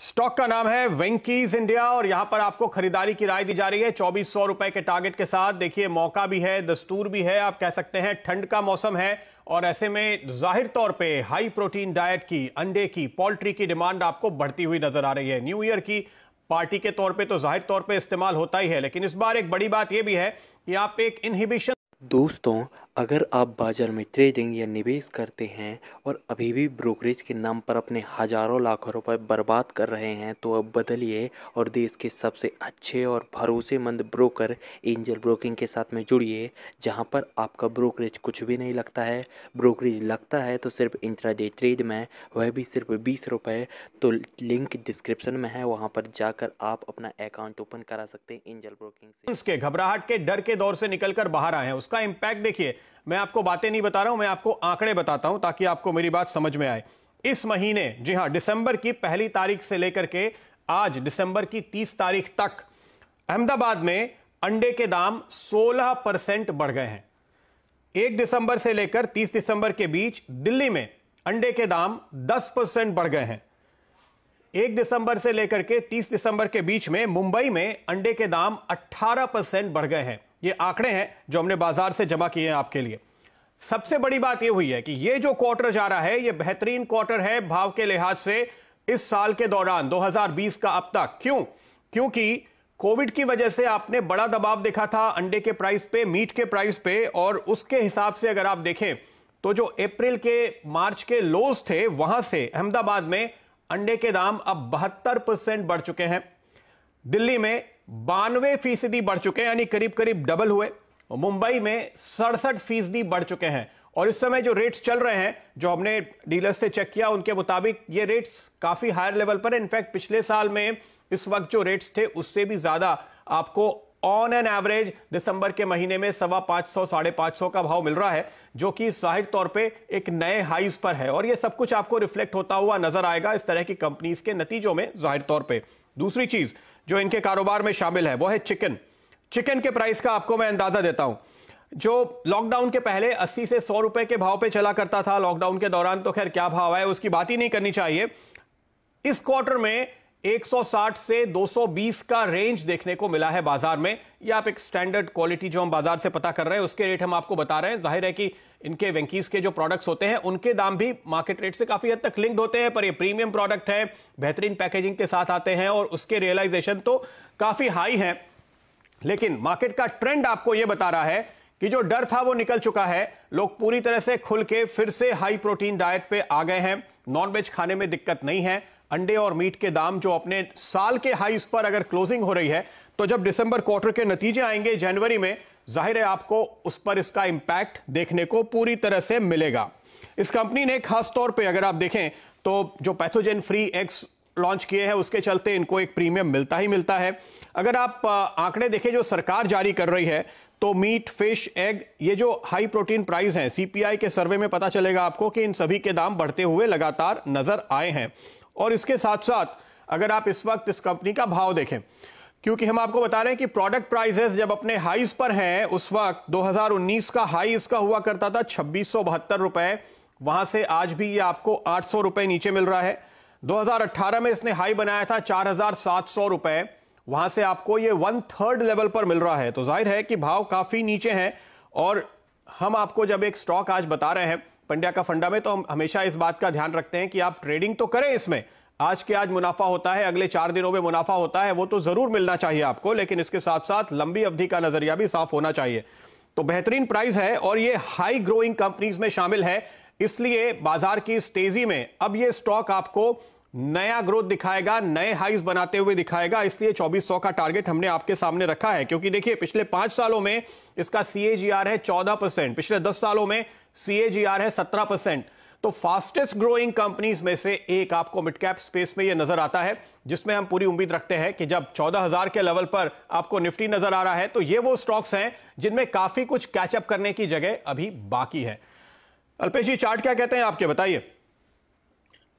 Stock का नाम है वेंकीज इंडिया और यहाँ पर आपको खरीदारी की राय दी जा रही है। चौबीस सौ रुपए के टारगेट के साथ देखिए, मौका भी है, दस्तूर भी है, आप कह सकते हैं ठंड का मौसम है। और ऐसे में ज़ाहिर तौर पे हाई प्रोटीन डाइट की, अंडे की, पोल्ट्री की डिमांड आपको बढ़ती हुई नज़र आ रही है। न्यू ईयर की पार्टी के तौर पे तो ज़ाहिर तौर पे इस्तेमाल होता ही है, लेकिन इस बार एक बड़ी बात यह भी है कि आप एक इनहिबिशन दोस्तों अगर आप बाज़ार में ट्रेडिंग या निवेश करते हैं और अभी भी ब्रोकरेज के नाम पर अपने हज़ारों लाखों रुपए बर्बाद कर रहे हैं तो अब बदलिए और देश के सबसे अच्छे और भरोसेमंद ब्रोकर एंजल ब्रोकिंग के साथ में जुड़िए, जहाँ पर आपका ब्रोकरेज कुछ भी नहीं लगता है। ब्रोकरेज लगता है तो सिर्फ़ इंट्राडे ट्रेड में, वह भी सिर्फ़ बीस रुपये तो लिंक डिस्क्रिप्शन में है, वहाँ पर जाकर आप अपना अकाउंट ओपन करा सकते हैं एंजल ब्रोकिंग से। घबराहट के डर के दौर से निकलकर बाहर आए हैं। उसका इम्पैक्ट देखिए मैं आपको बातें नहीं बता रहा हूँ, मैं आपको आंकड़े बताता हूँ ताकि आपको मेरी बात समझ में आए। इस महीने, जी हाँ, दिसंबर की पहली तारीख से लेकर के आज, दिसंबर की तीस तारीख तक, अहमदाबाद में अंडे के दाम 16 परसेंट बढ़ गए हैं। एक दिसंबर से लेकर 30 दिसंबर के बीच, दिल्ली में अंडे के दाम 10 परसेंट बढ़ गए हैं। एक दिसंबर से लेकर के 30 दिसंबर के बीच में, मुंबई में अंडे के दाम 18 परसेंट बढ़ गए हैं। ये आंकड़े हैं जो हमने बाज़ार से जमा किए हैं आपके लिए। सबसे बड़ी बात यह हुई है कि ये जो क्वार्टर जा रहा है, ये बेहतरीन क्वार्टर है भाव के लिहाज से इस साल के दौरान 2020 का अब तक। क्यों? क्योंकि कोविड की वजह से आपने बड़ा दबाव देखा था अंडे के प्राइस पे, मीट के प्राइस पे, और उसके हिसाब से अगर आप देखें तो जो अप्रैल के, मार्च के लोज थे, वहाँ से अहमदाबाद में अंडे के दाम अब बहत्तर परसेंट बढ़ चुके हैं। दिल्ली में बानवे फ़ीसदी बढ़ चुके हैं, यानी करीब करीब डबल हुए। मुंबई में सड़सठ फ़ीसदी बढ़ चुके हैं। और इस समय जो रेट्स चल रहे हैं, जो हमने डीलर से चेक किया, उनके मुताबिक ये रेट्स काफ़ी हायर लेवल पर इनफैक्ट पिछले साल में इस वक्त जो रेट्स थे, उससे भी ज़्यादा आपको ऑन एन एवरेज दिसंबर के महीने में सवा पाँच सौ, साढ़े पाँच सौ का भाव मिल रहा है, जो कि ज़ाहिर तौर पे एक नए हाइज पर है। और ये सब कुछ आपको रिफ्लेक्ट होता हुआ नज़र आएगा इस तरह की कंपनीज़ के नतीजों में, ज़ाहिर तौर पे। दूसरी चीज़ जो इनके कारोबार में शामिल है, वो है चिकन। चिकन के प्राइस का आपको मैं अंदाज़ा देता हूँ। जो लॉकडाउन के पहले 80 से 100 रुपए के भाव पे चला करता था लॉकडाउन के दौरान तो खैर क्या भाव है उसकी बात ही नहीं करनी चाहिए। इस क्वार्टर में 160 से 220 का रेंज देखने को मिला है बाज़ार में। या आप एक स्टैंडर्ड क्वालिटी जो हम बाज़ार से पता कर रहे हैं, उसके रेट हम आपको बता रहे हैं। ज़ाहिर है कि इनके वेंकीज के जो प्रोडक्ट्स होते हैं, उनके दाम भी मार्केट रेट से काफ़ी हद तक लिंक्ड होते हैं, पर ये प्रीमियम प्रोडक्ट है, बेहतरीन पैकेजिंग के साथ आते हैं और उसके रियलाइजेशन तो काफ़ी हाई है। लेकिन मार्केट का ट्रेंड आपको यह बता रहा है कि जो डर था वो निकल चुका है। लोग पूरी तरह से खुल के फिर से हाई प्रोटीन डाइट पे आ गए हैं। नॉनवेज खाने में दिक्कत नहीं है। अंडे और मीट के दाम जो अपने साल के हाईस पर अगर क्लोजिंग हो रही है तो जब दिसंबर क्वार्टर के नतीजे आएँगे जनवरी में ज़ाहिर है आपको उस पर इसका इंपैक्ट देखने को पूरी तरह से मिलेगा। इस कंपनी ने खास तौर पे अगर आप देखें तो जो पैथोजेन फ्री एग्स लॉन्च किए हैं, उसके चलते इनको एक प्रीमियम मिलता ही मिलता है। अगर आप आंकड़े देखें जो सरकार जारी कर रही है तो मीट फ़िश एग ये जो हाई प्रोटीन प्राइस हैं सीपीआई के सर्वे में पता चलेगा आपको कि इन सभी के दाम बढ़ते हुए लगातार नज़र आए हैं। और इसके साथ साथ अगर आप इस वक्त इस कंपनी का भाव देखें क्योंकि हम आपको बता रहे हैं कि प्रोडक्ट प्राइसेस जब अपने हाईस पर हैं, उस वक्त 2019 का हाई इसका हुआ करता था छब्बीस रुपए। वहाँ से आज भी ये आपको आठ सौ रुपए नीचे मिल रहा है। 2018 में इसने हाई बनाया था चार हज़ार सात सौ रुपए। वहाँ से आपको ये वन थर्ड लेवल पर मिल रहा है। तो ज़ाहिर है कि भाव काफ़ी नीचे हैं। और हम आपको जब एक स्टॉक आज बता रहे हैं, पंड्या का फंडा में तो हम हमेशा इस बात का ध्यान रखते हैं कि आप ट्रेडिंग तो करें इसमें आज के आज मुनाफा होता है, अगले चार दिनों में मुनाफा होता है, वो तो ज़रूर मिलना चाहिए आपको, लेकिन इसके साथ साथ लंबी अवधि का नज़रिया भी साफ़ होना चाहिए। तो बेहतरीन प्राइस है और ये हाई ग्रोइंग कंपनीज़ में शामिल है, इसलिए बाज़ार की इस तेज़ी में अब ये स्टॉक आपको नया ग्रोथ दिखाएगा, नए हाइज बनाते हुए दिखाएगा, इसलिए 2400 का टारगेट हमने आपके सामने रखा है, क्योंकि देखिए पिछले पाँच सालों में इसका सीएजीआर है 14 परसेंट, पिछले दस सालों में सीएजीआर है 17 परसेंट। तो फास्टेस्ट ग्रोइंग कंपनीज़ में से एक आपको मिड कैप स्पेस में यह नज़र आता है, जिसमें हम पूरी उम्मीद रखते हैं कि जब 14000 के लेवल पर आपको निफ्टी नज़र आ रहा है तो ये वो स्टॉक्स हैं जिनमें काफ़ी कुछ कैचअप करने की जगह अभी बाकी है। अल्पेश जी चार्ट क्या कहते हैं आपके बताइए।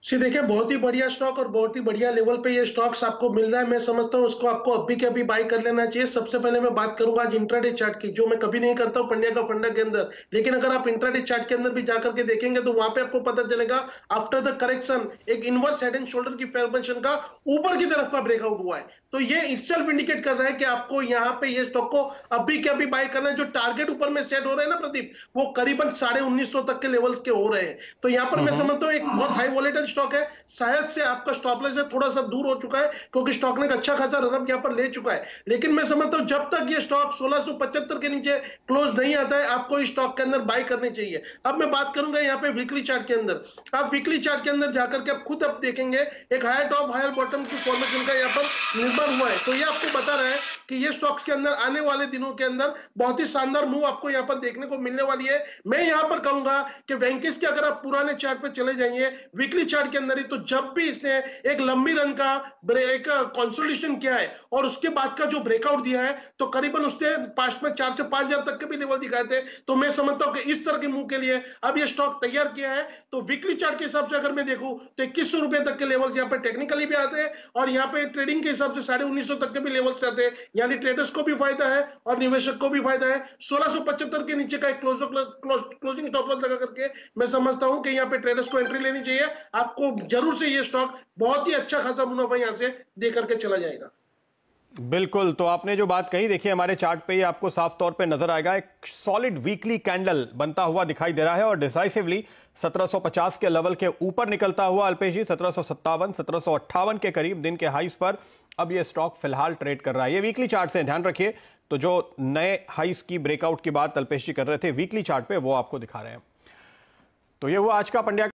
जी देखिए बहुत ही बढ़िया स्टॉक और बहुत ही बढ़िया लेवल पे ये स्टॉक्स आपको मिल रहा है। मैं समझता हूँ उसको आपको अभी के अभी बाय कर लेना चाहिए। सबसे पहले मैं बात करूँगा आज इंट्राडे चार्ट की जो मैं कभी नहीं करता हूँ पंड्या का फंडा के अंदर। लेकिन अगर आप इंट्राडे चार्ट के अंदर भी जाकर के देखेंगे तो वहाँ पे आपको पता चलेगा आफ्टर द करेक्शन एक इनवर्स हेड एंड शोल्डर की फॉर्मेशन का ऊपर की तरफ़ का ब्रेकआउट हुआ है। तो ये इटसेल्फ इंडिकेट कर रहा है कि आपको यहाँ पे ये स्टॉक को अभी के अभी बाय करना है। जो टारगेट ऊपर में सेट हो रहे हैं ना प्रदीप वो करीबन साढ़े उन्नीस सौ तक के लेवल के हो रहे हैं। तो यहाँ पर मैं समझता हूँ एक बहुत हाई वॉलेटल स्टॉक है, शायद से आपका स्टॉप लॉस थोड़ा सा दूर हो चुका है, क्योंकि स्टॉक ने अच्छा खासा रनअप यहाँ पर ले चुका है। लेकिन मैं समझता हूँ, जब तक ये स्टॉक सोलह के नीचे क्लोज नहीं आता है, आपको इस स्टॉक के अंदर बाय करनी चाहिए। अब मैं बात करूँगा यहाँ पे वीकली चार्ट के अंदर। आप वीकली चार्ट के अंदर जाकर के आप खुद अब देखेंगे, एक हायर टॉप हायर बॉटम की फॉर्मेशन का यहाँ पर निर्माण हुआ है। तो ये आपको बता रहा है कि ये स्टॉक्स के अंदर आने वाले दिनों के अंदर बहुत ही शानदार मूव आपको यहाँ पर देखने को मिलने वाली है। मैं यहाँ पर कहूँगा कि वेंकिस के अगर आप पुराने चार्ट पे चले जाइए वीकली चार्ट के अंदर ही तो जब भी इसने एक लंबी रन का एक कॉन्सोल्यूशन किया है, और उसके बाद का जो ब्रेकआउट दिया है तो करीबन उसने पास्ट में चार से पाँच हज़ार तक के भी लेवल दिखाए थे। तो मैं समझता हूँ कि इस तरह के मूव के लिए अब ये स्टॉक तैयार किया है। तो वीकली चार्ट के हिसाब से अगर मैं देखूँ तो इक्कीस रुपए तक के लेवल्स यहाँ पे टेक्निकली भी आते हैं, और यहाँ पे ट्रेडिंग के हिसाब से साढ़े उन्नीस तक के भी लेवल्स आते हैं। यानी ट्रेडर्स को भी फ़ायदा है, और निवेशक को भी फ़ायदा है। सोलह के नीचे का एक क्लोजिंग स्टॉप लॉस लगा करके मैं समझता हूँ कि यहाँ पे ट्रेडर्स को एंट्री लेनी चाहिए। आपको ज़रूर से ये स्टॉक बहुत ही अच्छा खासा मुनाफा यहाँ से दे करके चला जाएगा। बिल्कुल तो आपने जो बात कही, देखिए, हमारे चार्ट पे ही आपको साफ़ तौर पे नज़र आएगा। एक सॉलिड वीकली कैंडल बनता हुआ दिखाई दे रहा है और डिसाइसिवली 1750 के लेवल के ऊपर निकलता हुआ अल्पेश जी, सत्रह सौ के करीब दिन के हाइस पर अब ये स्टॉक फ़िलहाल ट्रेड कर रहा है। ये वीकली चार्ट से ध्यान रखिए। तो जो नए हाइस की ब्रेकआउट की बात अल्पेश जी कर रहे थे वीकली चार्ट पे वो आपको दिखा रहे हैं। तो ये हुआ आज का पंड्या